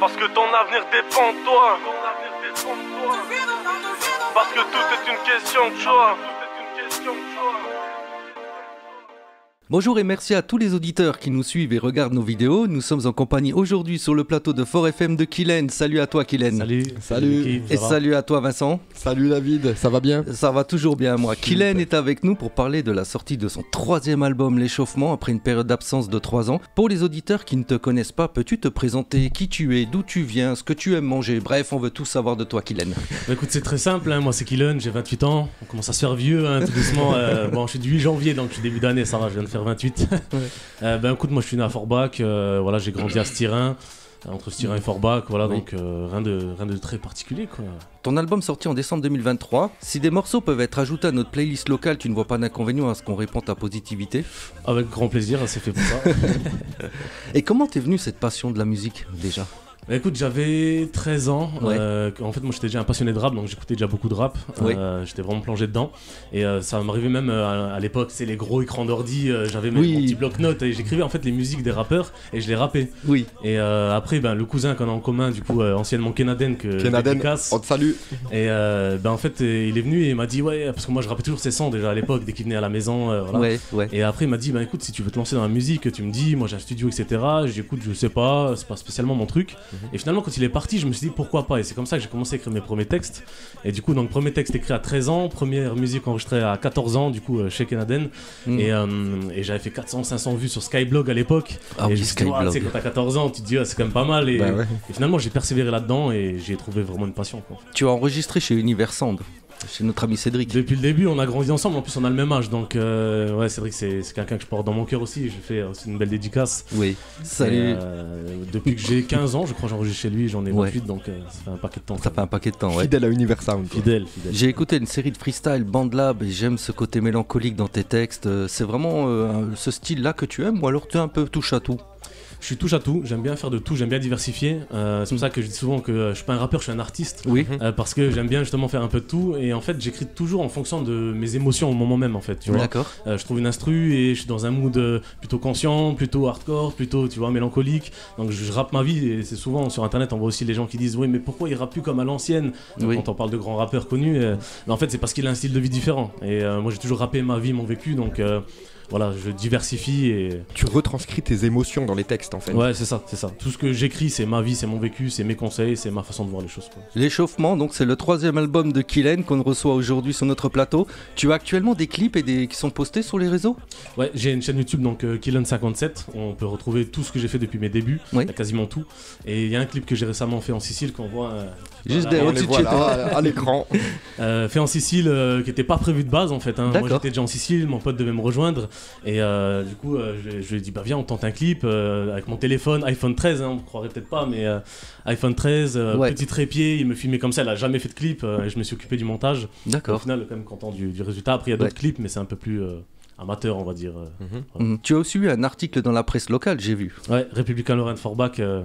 Parce que ton avenir dépend de toi. Parce que tout est une question de choix. Bonjour et merci à tous les auditeurs qui nous suivent et regardent nos vidéos. Nous sommes en compagnie aujourd'hui sur le plateau de Fort FM de Kylen. Salut à toi Kylen. Salut. Salut. Et salut à toi Vincent. Salut David, ça va bien? Ça va toujours bien moi. Kylen est avec nous pour parler de la sortie de son troisième album L'échauffement après une période d'absence de trois ans. Pour les auditeurs qui ne te connaissent pas, peux-tu te présenter? Qui tu es, d'où tu viens, ce que tu aimes manger? Bref, on veut tout savoir de toi Kylen. Bah, écoute, c'est très simple. hein. Moi, c'est Kylen, j'ai 28 ans. On commence à se faire vieux, hein, tout doucement. Euh, bon, je suis du 8 janvier, donc je suis début d'année, ça va, je viens de faire 28. Euh, ben écoute, moi, je suis né à Forbach. euh, voilà, j'ai grandi à Styrin. Entre Styrin et Forbach, voilà, Oui. donc euh, rien, de, rien de très particulier, quoi. Ton album sorti en décembre 2023, si des morceaux peuvent être ajoutés à notre playlist locale, tu ne vois pas d'inconvénient à ce qu'on répond ta positivité? Avec grand plaisir, c'est fait pour ça. Et comment t'es venu cette passion de la musique déjà? Bah, écoute, j'avais 13 ans. Ouais. euh, en fait, moi, j'étais déjà un passionné de rap, donc j'écoutais déjà beaucoup de rap. Euh, j'étais vraiment plongé dedans. Et euh, ça m'arrivait même euh, à, à l'époque, c'est les gros écrans d'ordi. j'avais même Oui. mon petit bloc-notes et j'écrivais en fait les musiques des rappeurs et je les rappais. Oui. Et après, ben, le cousin qu'on a en commun, du coup, anciennement Kenaden, que Kenaden, on te salue. Et ben, en fait, il est venu et il m'a dit, ouais, parce que moi je rappais toujours ses sons déjà à l'époque, dès qu'il venait à la maison. voilà. Ouais, ouais. Et après, il m'a dit, bah écoute, si tu veux te lancer dans la musique, tu me dis, moi j'ai un studio, etc. J'ai dit, écoute, je sais pas, c'est pas spécialement mon truc. Et finalement, quand il est parti, je me suis dit, pourquoi pas? Et c'est comme ça que j'ai commencé à écrire mes premiers textes. Et du coup, donc, premier texte écrit à 13 ans, première musique enregistrée à 14 ans, du coup, euh, chez Kenaden. Mm. Et, euh, et j'avais fait 400, 500 vues sur Skyblog à l'époque. Ah et oui, je me suis dit, quand t'as 14 ans, tu te dis, ah, c'est quand même pas mal. Et, Bah ouais. et finalement, j'ai persévéré là-dedans et j'ai trouvé vraiment une passion. Quoi. Tu as enregistré chez Universand, chez notre ami Cédric. Depuis le début, on a grandi ensemble. En plus, on a le même âge. Donc, euh, ouais, Cédric, c'est c'est quelqu'un que je porte dans mon cœur aussi. J'ai fait aussi une belle dédicace. Oui. Salut. Euh, depuis que j'ai 15 ans, je crois que j'enregistre chez lui, j'en ai 28, Ouais. donc euh, ça fait un paquet de temps. Ça fait un paquet de temps, ouais. Fidèle à quoi. Fidèle, fidèle. J'ai écouté une série de freestyle Bandlab et j'aime ce côté mélancolique dans tes textes. Euh, C'est vraiment euh, ce style-là que tu aimes ou alors tu es un peu touche à tout? Je suis touche à tout, j'aime bien faire de tout, j'aime bien diversifier. Euh, c'est pour ça que je dis souvent que euh, je suis pas un rappeur, je suis un artiste. Oui. Euh, parce que j'aime bien justement faire un peu de tout et en fait j'écris toujours en fonction de mes émotions au moment même en fait tu vois D'accord. Euh, je trouve une instru et je suis dans un mood plutôt conscient plutôt hardcore plutôt tu vois mélancolique donc je, rappe ma vie et c'est souvent sur internet on voit aussi les gens qui disent oui mais pourquoi il rappe plus comme à l'ancienne? Oui. quand on parle de grands rappeurs connus mais en fait c'est parce qu'il a un style de vie différent et moi j'ai toujours rappé ma vie mon vécu donc voilà je diversifie et Tu retranscris tes émotions dans les textes en fait. ouais c'est ça c'est ça tout ce que j'écris c'est ma vie c'est mon vécu c'est mes conseils c'est ma façon de voir les choses quoi. L'échauffement, donc c'est le troisième album de Kylen qu'on reçoit aujourd'hui sur notre plateau. Tu as actuellement des clips et des qui sont postés sur les réseaux? Ouais, j'ai une chaîne YouTube donc euh, Killen57. On peut retrouver tout ce que j'ai fait depuis mes débuts, Oui. Il y a quasiment tout. Et il y a un clip que j'ai récemment fait en Sicile qu'on voit. euh, Juste voilà, derrière, On au-dessus les de voit là, à l'écran. euh, fait en Sicile euh, qui n'était pas prévu de base en fait. hein. Moi j'étais déjà en Sicile, mon pote devait me rejoindre et euh, du coup euh, je, je lui ai dit bah viens on tente un clip euh, avec mon téléphone iPhone 13, hein, on ne croirait peut-être pas mais euh, iPhone 13, euh, Ouais. petit trépied, il me filmait comme ça, il a jamais fait de clip euh, et je me suis occupé du montage. Au D'accord. final quand même content du, du résultat. Après il y a d'autres Ouais. clips mais c'est un peu plus euh, amateur on va dire. euh. Mhm. Tu as aussi eu un article dans la presse locale, j'ai vu. Ouais, Républicain Lorraine Forbach euh,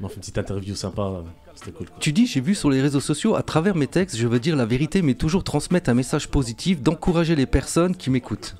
m'a fait une petite interview sympa, c'était cool. quoi. Tu dis, j'ai vu sur les réseaux sociaux, à travers mes textes, je veux dire la vérité, mais toujours transmettre un message positif, d'encourager les personnes qui m'écoutent.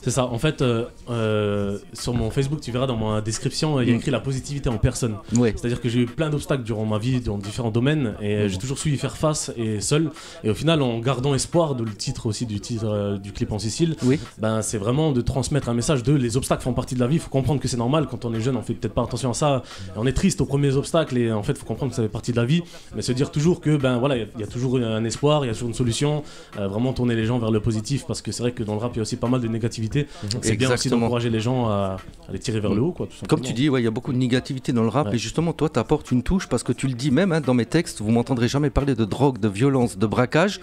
C'est ça, en fait, euh, euh, sur mon Facebook, tu verras dans ma description, il y a Mm. écrit la positivité en personne. Ouais. C'est-à-dire que j'ai eu plein d'obstacles durant ma vie dans différents domaines et Mhm. j'ai toujours su y faire face et seul. Et au final, en gardant espoir, de le titre aussi du titre euh, du clip en Sicile, Oui. ben, c'est vraiment de transmettre un message de les obstacles font partie de la vie. Il faut comprendre que c'est normal quand on est jeune, on fait peut-être pas attention à ça. Et on est triste aux premiers obstacles et en fait, il faut comprendre que ça fait partie de la vie. Mais se dire toujours que ben voilà, il y a- il y, a toujours un espoir, il y a toujours une solution. Vraiment tourner les gens vers le positif parce que c'est vrai que dans le rap, il y a aussi pas mal de négativité. Donc c'est bien aussi d'encourager les gens à, à les tirer vers le haut, quoi. tout Comme tu dis, ouais, il y a beaucoup de négativité dans le rap Ouais. et justement, toi, tu apportes une touche parce que tu le dis même hein, dans mes textes, vous m'entendrez jamais parler de drogue, de violence, de braquage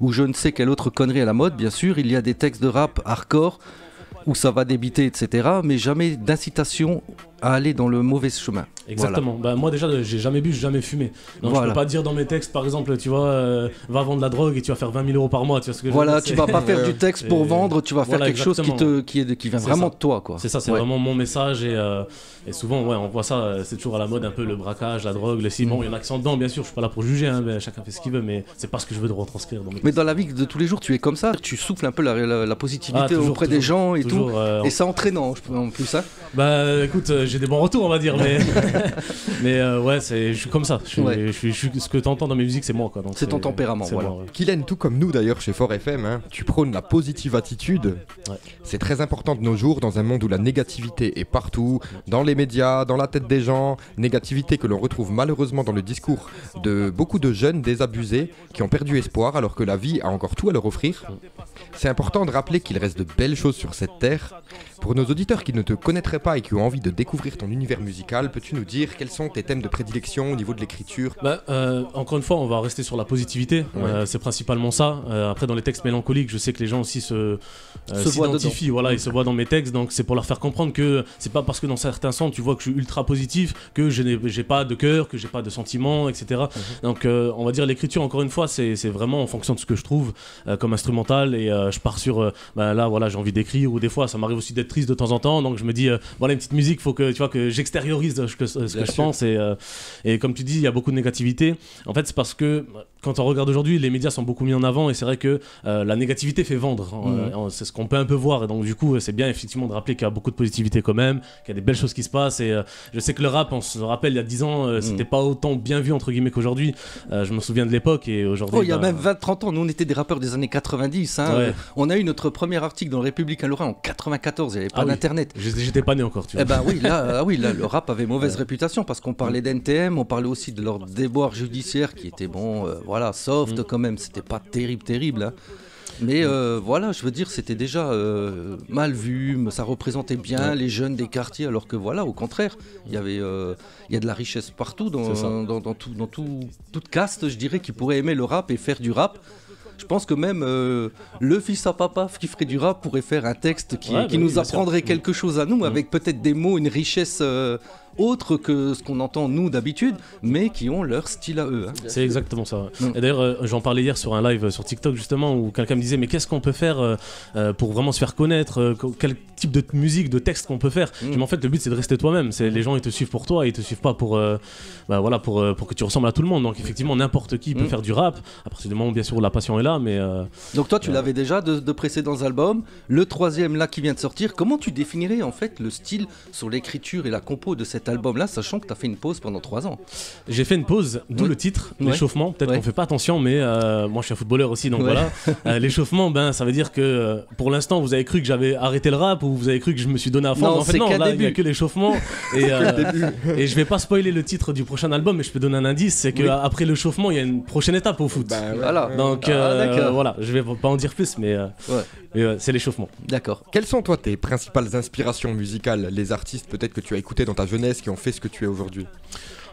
ou je ne sais quelle autre connerie à la mode, bien sûr. Il y a des textes de rap hardcore où ça va débiter, etc. Mais jamais d'incitation à aller dans le mauvais chemin. Exactement. Bah, moi déjà, j'ai jamais bu, j'ai jamais fumé. Donc Voilà. je peux pas dire dans mes textes, par exemple, tu vois, euh, va vendre la drogue et tu vas faire 20 000 euros par mois. Tu vois ce que Voilà, tu vas pas faire du texte pour Et- vendre, tu vas faire voilà, quelque chose qui, te, qui, est, qui vient vraiment ça. de toi. Quoi. C'est ça, c'est Ouais. vraiment mon message et, euh, et souvent, ouais, on voit ça, euh, c'est toujours à la mode un peu le braquage, la drogue, le ciment. Mm. Il y en a qui sont dedans, bien sûr. Je suis pas là pour juger, hein, chacun fait ce qu'il veut, mais c'est pas ce que je veux de retranscrire. Dans mes Mais textes. dans la vie de tous les jours, tu es comme ça, tu souffles un peu la, la- la positivité Ah, toujours, auprès des gens et Toujours, tout. euh, Et c'est entraînant je- en plus. Hein. Bah écoute, j'ai des bons retours, on va dire, mais, mais euh, ouais, c'est, je suis comme ça. Je suis, Ouais. je suis- je suis- ce que tu entends dans mes musiques, c'est moi. Quoi, donc C'est ton tempérament, c'est voilà. moi, ouais. Kylian, tout comme nous d'ailleurs chez Fort FM, hein, tu prônes la positive attitude. Ouais. C'est très important de nos jours dans un monde où la négativité est partout, dans les médias, dans la tête des gens. Négativité que l'on retrouve malheureusement dans le discours de beaucoup de jeunes désabusés qui ont perdu espoir alors que la vie a encore tout à leur offrir. C'est important de rappeler qu'il reste de belles choses sur cette terre. Pour nos auditeurs qui ne te connaîtraient pas et qui ont envie de découvrir ton univers musical, peux-tu nous dire quels sont tes thèmes de prédilection au niveau de l'écriture? Bah, euh, encore une fois, on va rester sur la positivité. Ouais. Euh, c'est principalement ça. Euh, après, dans les textes mélancoliques, je sais que les gens aussi se, euh, s'identifient. Voilà, ils se voient dans mes textes. Donc, c'est pour leur faire comprendre que c'est pas parce que dans certains sons, tu vois que je suis ultra positif, que je n'ai j'ai pas de cœur, que j'ai pas de sentiments, etc. Mhm. Donc, euh, on va dire l'écriture. Encore une fois, c'est c'est vraiment en fonction de ce que je trouve euh, comme instrumental. Et euh, je pars sur, euh, bah, là, voilà, j'ai envie d'écrire. Ou des fois, ça m'arrive aussi d'être triste de temps en temps. Donc, je me dis, euh, voilà, une petite musique, faut que tu vois que j'extériorise ce que, ce que Bien je pense. Et, euh, et comme tu dis, il y a beaucoup de négativité. En fait, c'est parce que quand on regarde aujourd'hui, les médias sont beaucoup mis en avant et c'est vrai que euh, la négativité fait vendre. Mhm. Euh, c'est ce qu'on peut un peu voir. Et donc, du coup, c'est bien effectivement de rappeler qu'il y a beaucoup de positivité quand même, qu'il y a des belles choses qui se passent. Et euh, je sais que le rap, on se rappelle, il y a 10 ans, euh, c'était pas autant bien vu entre guillemets qu'aujourd'hui. Euh, je me souviens de l'époque et aujourd'hui. Oh, il y a bah, même 20-30 ans, nous on était des rappeurs des années 90. hein. Ouais. On a eu notre premier article dans le Républicain Lorrain en 94, il n'y avait pas Ah oui. d'internet. j'étais j'étais pas né encore, tu vois. Eh ben oui, là, ah oui, là, le rap avait mauvaise réputation parce qu'on parlait d'NTM, on parlait aussi de leur déboire judiciaire qui était bon, euh, voilà, soft Mm. quand même, c'était pas terrible, terrible. hein. Mais euh, voilà, je veux dire, c'était déjà euh, mal vu, mais ça représentait bien les jeunes des quartiers, alors que voilà, au contraire, il y avait, euh, il y a de la richesse partout dans, dans, dans tout, dans tout, toute caste, je dirais, qui pourrait aimer le rap et faire du rap. Je pense que même le fils à papa qui ferait du rap pourrait faire un texte qui, Ouais, qui bah nous apprendrait Mm. quelque chose à nous, avec peut-être des mots, une richesse euh, autre que ce qu'on entend nous d'habitude, mais qui ont leur style à eux. hein. C'est exactement ça. Mm. Et d'ailleurs, euh, j'en parlais hier sur un live euh, sur TikTok justement où quelqu'un me disait mais qu'est-ce qu'on peut faire euh, pour vraiment se faire connaître co- Quel type de musique, de texte qu'on peut faire? Mm. Mais en fait, le but c'est de rester toi-même. C'est les gens ils te suivent pour toi, ils te suivent pas pour bah, voilà pour pour que tu ressembles à tout le monde. Donc effectivement, n'importe qui peut Mm. faire du rap. À partir du moment où bien sûr la passion est là, mais Donc toi, tu l'avais déjà de, de précédents albums. Le troisième là qui vient de sortir, comment tu définirais en fait le style sur l'écriture et la compo de cet album-là, sachant que tu as fait une pause pendant trois ans J'ai fait une pause, d'où le titre, Ouais. l'échauffement. Peut-être Ouais. qu'on fait pas attention, mais euh, moi je suis un footballeur aussi, donc Ouais. voilà. Euh, l'échauffement, ben ça veut dire que euh, pour l'instant vous avez cru que j'avais arrêté le rap ou vous avez cru que je me suis donné à fond? Non, en fait c'est non, là il y a début. que l'échauffement. et, euh, et je vais pas spoiler le titre du prochain album, mais je peux donner un indice, c'est que Oui. l'échauffement il y a une prochaine étape au foot. Bah. Voilà. donc Ah, euh, voilà, je vais pas en dire plus, mais, euh, euh, c'est l'échauffement. D'accord. Quelles sont toi tes principales inspirations musicales, les artistes peut-être que tu as écoutés dans ta jeunesse? Qui ont fait ce que tu es aujourd'hui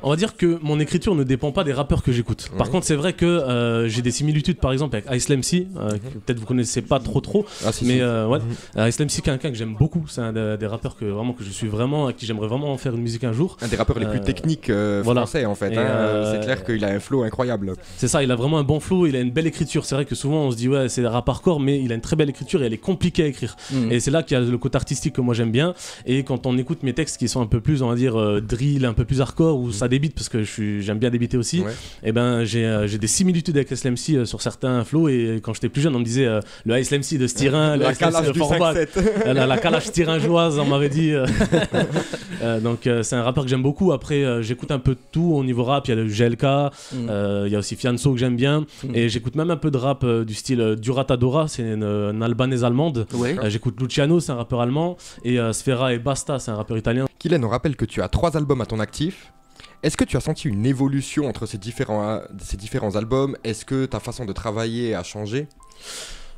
On va dire que mon écriture ne dépend pas des rappeurs que j'écoute. Par Ouais. contre, c'est vrai que euh, j'ai des similitudes, par exemple, avec Ice MC, euh, que peut-être vous connaissez pas trop trop, Ah si, mais si. euh, ouais, Euh, Ice quelqu'un que j'aime beaucoup, c'est un des, des rappeurs que vraiment que je suis vraiment, à qui j'aimerais vraiment faire une musique un jour. Un des rappeurs les plus techniques voilà. français en fait. Hein. C'est clair qu'il a un flow incroyable. C'est ça, il a vraiment un bon flow, il a une belle écriture. C'est vrai que souvent on se dit ouais, c'est un rap hardcore, mais il a une très belle écriture et elle est compliquée à écrire. Mhm. Et c'est là qu'il y a le côté artistique que moi j'aime bien. Et quand on écoute mes textes qui sont un peu plus, on va dire, drill, un peu plus hardcore, où ça débite, parce que j'aime bien débiter aussi, Ouais. et ben j'ai euh, j'ai des similitudes avec SLMC euh, sur certains flows. Et quand j'étais plus jeune, on me disait euh, le SLMC de Styrin, le La Forbach, 5-7. la, la on m'avait dit. donc euh, c'est un rappeur que j'aime beaucoup. Après, euh, j'écoute un peu de tout au niveau rap. Il y a le GLK, Mhm. il y a aussi Fianso que j'aime bien. Mhm. Et j'écoute même un peu de rap euh, du style Duratadora, c'est une, une albanaise allemande. Ouais. Euh, j'écoute Luciano, c'est un rappeur allemand. Et euh, Sfera et Basta, c'est un rappeur italien. Kylian, on rappelle que tu as trois albums à ton actif. Est-ce que tu as senti une évolution entre ces différents, différents albums? Est-ce que ta façon de travailler a changé?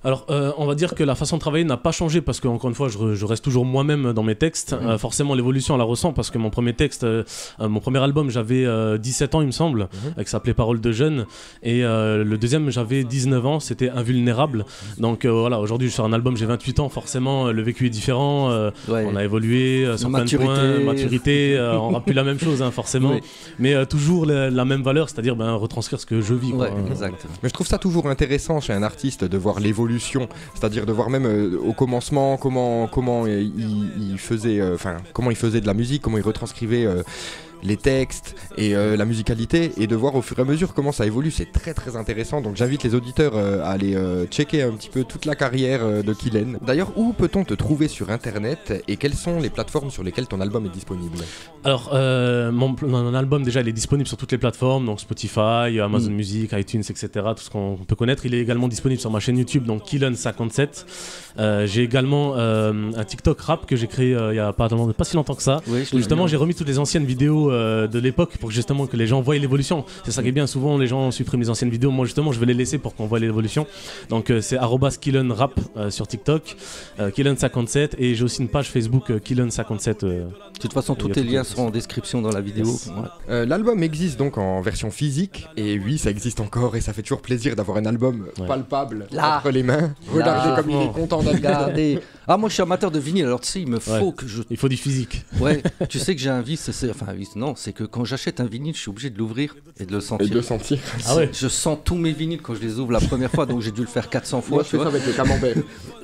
Alors, euh, on va dire que la façon de travailler n'a pas changé parce que, encore une fois, je, re- je reste toujours moi-même dans mes textes. Euh, forcément, l'évolution, on la ressent parce que mon premier texte, euh, mon premier album, j'avais euh, 17 ans, il me semble, euh, qui s'appelait Parole de jeune. Et euh, le deuxième, j'avais 19 ans, c'était Invulnérable. Donc euh, voilà, aujourd'hui, je sors un album, j'ai 28 ans, forcément, le vécu est différent. euh, Ouais. On a évolué euh, sur plein de maturité. points, maturité, euh, on aura plus la même chose, hein, forcément. Oui. Mais euh, toujours la, la même valeur, c'est-à-dire ben, retranscrire ce que je vis. quoi. Ouais, exact. Mais je trouve ça toujours intéressant chez un artiste de voir l'évolution, c'est-à-dire de voir même euh, au commencement comment comment euh, il, euh, enfin comment il faisait de la musique, comment il retranscrivait. Les textes et euh, la musicalité et de voir au fur et à mesure comment ça évolue. C'est très très intéressant. Donc j'invite les auditeurs euh, à aller euh, checker un petit peu toute la carrière euh, de Kylen. D'ailleurs, où peut-on te trouver sur internet et quelles sont les plateformes sur lesquelles ton album est disponible? Alors, euh, mon, mon album, déjà, il est disponible sur toutes les plateformes, donc Spotify, Amazon Mm. Music, iTunes, etc. Tout ce qu'on peut connaître. Il est également disponible sur ma chaîne YouTube, donc Killen57. Euh, j'ai également euh, un TikTok rap que j'ai créé euh, il y a pas, pas si longtemps que ça. Oui, Où justement, j'ai remis toutes les anciennes vidéos euh, de l'époque pour justement que les gens voient l'évolution. C'est ça qui est bien. Souvent, les gens suppriment les anciennes vidéos. Moi, justement, je vais les laisser pour qu'on voit l'évolution. Donc, euh, c'est arrobas Killen rap euh, sur TikTok, euh, Killen57, et j'ai aussi une page Facebook euh, Killen57. euh, De toute façon, tous tout liens seront en description dans la vidéo. Yes. Ouais. Euh, L'album existe donc en version physique et oui, ça existe encore et ça fait toujours plaisir d'avoir un album Ouais. palpable Là. entre les mains. Regardez Là. comme il est content d'être Regardez. Ah, moi je suis amateur de vinyle, alors tu sais, il me faut Ouais. que je. il faut du physique. Ouais, tu sais que j'ai un vice, c'est- enfin un vice, non, c'est que quand j'achète un vinyle, je suis obligé de l'ouvrir et de le et sentir. de sentir. Ah ouais. Je sens tous mes vinyles quand je les ouvre la première fois, donc j'ai dû le faire 400 fois. Moi, je tu fais ça vois. avec le camembert.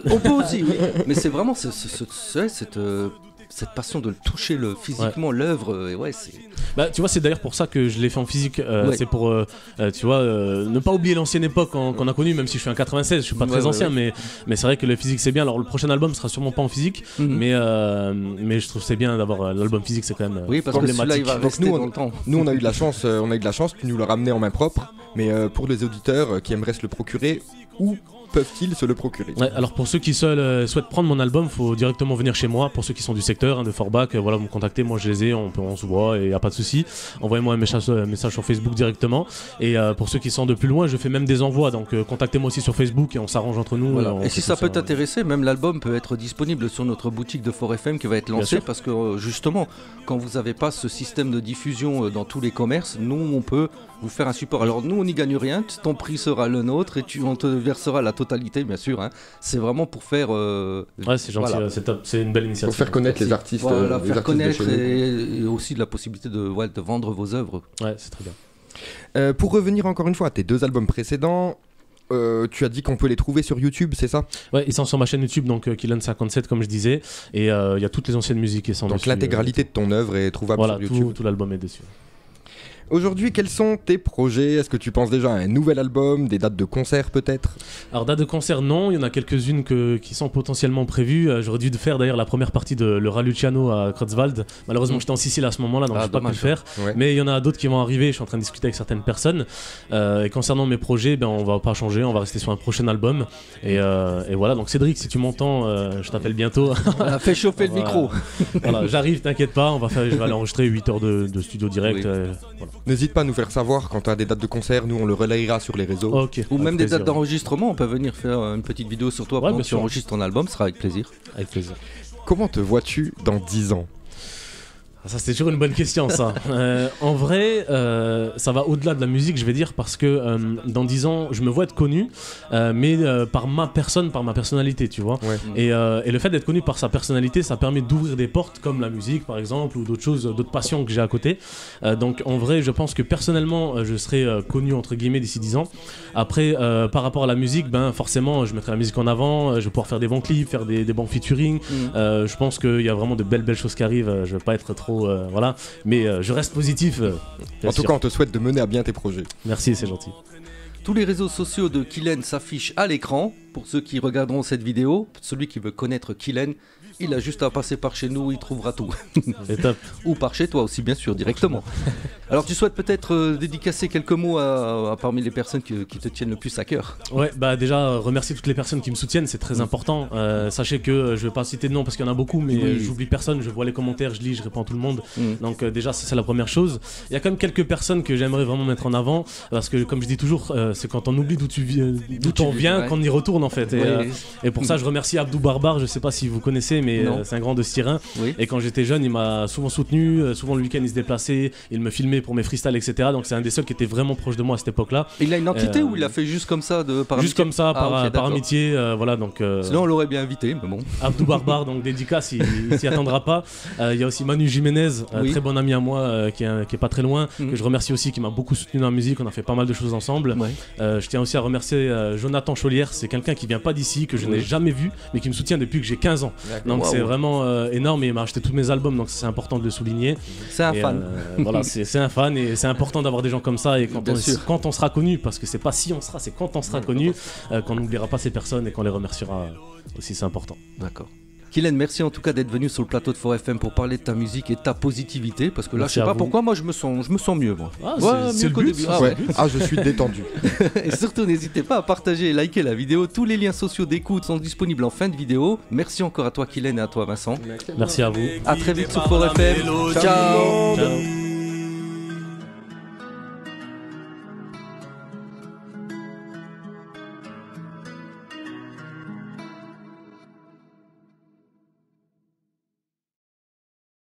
On peut aussi, oui. Mais c'est vraiment ce- ce- ce- ce- ouais, cette, euh, cette passion de le toucher le, physiquement, l'œuvre. euh, et ouais, c'est. Bah, tu vois, c'est d'ailleurs pour ça que je l'ai fait en physique. euh, Ouais. C'est pour, euh, tu vois, euh, ne pas oublier l'ancienne époque qu'on a connue, même si je suis un 96, je suis pas Ouais, très ouais, ancien, ouais. mais, mais c'est vrai que le physique c'est bien. Alors le prochain album sera sûrement pas en physique, Mhm. mais, euh, mais je trouve que c'est bien d'avoir l'album physique, c'est quand même Oui, parce que celui-là, il va Donc rester nous, on- dans le temps. Nous, on a eu de la chance, euh, on a eu de la chance, tu nous l'as ramené en main propre. Mais euh, pour les auditeurs euh, qui aimeraient se le procurer, où peuvent-ils se le procurer Ouais, alors pour ceux qui seuls, euh, souhaitent prendre mon album, faut directement venir chez moi. Pour ceux qui sont du secteur, hein, de Forbach, euh, voilà, vous me contactez, moi je les ai, on, peut, on se voit et y a pas de souci. Envoyez-moi un message, un message sur Facebook directement. Et euh, pour ceux qui sont de plus loin, je fais même des envois, donc euh, contactez-moi aussi sur Facebook et on s'arrange entre nous. Voilà. Et si ça peut t'intéresser, même l'album peut être disponible sur notre boutique de Fort FM qui va être lancée parce que euh, justement, quand vous n'avez pas ce système de diffusion euh, dans tous les commerces, nous on peut vous faire un support. Alors nous on n'y gagne rien, ton prix sera le nôtre et tu, on te versera la totalité bien sûr. hein. C'est vraiment pour faire. euh, Ouais, c'est gentil, Voilà. c'est top, c'est une belle initiative. Pour faire connaître les artistes, Voilà, euh, les faire artistes de connaître et, et aussi de la possibilité de, ouais, de vendre vos œuvres. Ouais, c'est très bien. Euh, pour revenir encore une fois à tes deux albums précédents, euh, tu as dit qu'on peut les trouver sur YouTube, c'est ça? Ouais, ils sont sur ma chaîne YouTube, donc euh, Killen57, comme je disais. Et euh, il y a toutes les anciennes musiques qui sont Donc dessus, l'intégralité de ton œuvre est trouvable Voilà, sur YouTube. tout, tout l'album est dessus. Aujourd'hui, quels sont tes projets? Est-ce que tu penses déjà à un nouvel album, des dates de concert peut-être? Alors, date de concert, non. Il y en a quelques-unes que- qui sont potentiellement prévues. Euh, J'aurais dû faire d'ailleurs la première partie de Le Raluciano à Kreuzwald. Malheureusement, j'étais en Sicile à ce moment-là, donc Ah, je n'ai pas pu le faire. Ouais. Mais il y en a d'autres qui vont arriver. Je suis en train de discuter avec certaines personnes. Euh, et concernant mes projets, ben, on va pas changer. On va rester sur un prochain album. Et, euh, et voilà. Donc, Cédric, si tu m'entends, euh, je t'appelle bientôt. Voilà, fais chauffer le micro. voilà, j'arrive, t'inquiète pas. On va faire, je vais aller enregistrer 8 heures de, de studio direct. Oui. euh, voilà. N'hésite pas à nous faire savoir quand tu as des dates de concert, nous on le relayera sur les réseaux. Ou avec même des dates d'enregistrement, on peut venir faire euh, une petite vidéo sur toi Ouais, pendant que tu enregistres ton album, ce sera avec plaisir. Avec plaisir. Comment te vois-tu dans 10 ans? Ça, c'est toujours une bonne question, ça. Euh, en vrai, euh, ça va au-delà de la musique, je vais dire, parce que euh, dans 10 ans, je me vois être connu, mais par ma personne, par ma personnalité, tu vois. Ouais. Et, et le fait d'être connu par sa personnalité, ça permet d'ouvrir des portes comme la musique, par exemple, ou d'autres choses, d'autres passions que j'ai à côté. Donc, en vrai, je pense que personnellement, je serai connu, entre guillemets, d'ici 10 ans. Après, par rapport à la musique, ben, forcément, je mettrai la musique en avant, je vais pouvoir faire des bons clips, faire des, des bons featuring. Euh, je pense qu'il y a vraiment de belles belles choses qui arrivent. Je vais pas être trop euh, voilà, mais euh, je reste positif. euh, bien En tout sûr. cas, on te souhaite de mener à bien tes projets. merci, c'est gentil. Tous les réseaux sociaux de Kylen s'affichent à l'écran. Pour ceux qui regarderont cette vidéo, celui qui veut connaître Kylen, il a juste à passer par chez nous, il trouvera tout. Ou par chez toi aussi, bien sûr, directement. Alors tu souhaites peut-être euh, dédicacer quelques mots à, à parmi les personnes qui, qui te tiennent le plus à cœur Ouais, bah déjà remercier toutes les personnes qui me soutiennent, c'est très important. Euh, sachez que euh, je vais pas citer de nom parce qu'il y en a beaucoup, mais Oui. j'oublie personne. Je vois les commentaires, je lis, je réponds à tout le monde. Mm. Donc euh, déjà, ça, c'est la première chose. Il y a quand même quelques personnes que j'aimerais vraiment mettre en avant parce que comme je dis toujours, c'est quand on oublie d'où tu viens, d'où on vient ouais. qu'on y retourne en fait. Et, pour ça, je remercie Abdou Barbar. Je sais pas si vous connaissez, mais Non. euh, c'est un grand de Styrin. oui. Et quand j'étais jeune, il m'a souvent soutenu. euh, Souvent le week-end, il se déplaçait, il me filmait pour mes freestyles, etc. Donc c'est un des seuls qui était vraiment proche de moi à cette époque-là. Il a une entité Euh, ou il a fait juste comme ça de par Juste amitié comme ça, par, Ah, par d'accord. amitié, voilà. Donc Sinon on l'aurait bien invité, mais bon. Abdou Barbar, donc dédicace, il, il s'y attendra pas. Il y a aussi Manu Jiménez, Oui. très bon ami à moi, qui, est, qui est pas très loin, Mhm. que je remercie aussi, qui m'a beaucoup soutenu dans la musique. On a fait pas mal de choses ensemble. Ouais. Je tiens aussi à remercier Jonathan Chaulière, c'est quelqu'un qui vient pas d'ici, que je n'ai jamais vu, mais qui me soutient depuis que j'ai 15 ans. Donc C'est vraiment euh, énorme et il m'a acheté tous mes albums, donc c'est important de le souligner. C'est un Et, fan. euh, voilà, c'est un fan et c'est important d'avoir des gens comme ça et quand on, sûr. quand on sera connu, parce que c'est pas si on sera, c'est quand on sera connu, euh, qu'on n'oubliera pas ces personnes et qu'on les remerciera aussi, c'est important. D'accord. Kylian, merci en tout cas d'être venu sur le plateau de 4FM pour parler de ta musique et de ta positivité. Parce que là, Merci je sais pas vous. pourquoi, moi je me sens, je me sens mieux. Moi. Ah, Ouais, c'est- mieux c'est le qu'au but, début. ça, Ah c'est ouais. le but. Ah, je suis détendu. Et surtout, n'hésitez pas à partager et liker la vidéo. Tous les liens sociaux d'écoute sont disponibles en fin de vidéo. Merci encore à toi, Kylian, et à toi, Vincent. Merci à vous. À très vite sur 4FM. Ciao. Ciao.